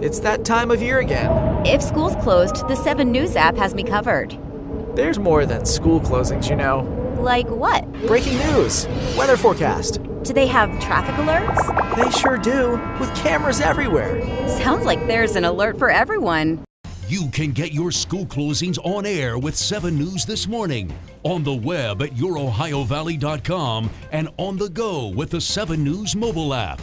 It's that time of year again. If school's closed, the 7 News app has me covered. There's more than school closings, you know. Like what? Breaking news, weather forecast. Do they have traffic alerts? They sure do, with cameras everywhere. Sounds like there's an alert for everyone. You can get your school closings on air with 7 News this morning, on the web at yourohiovalley.com, and on the go with the 7 News mobile app.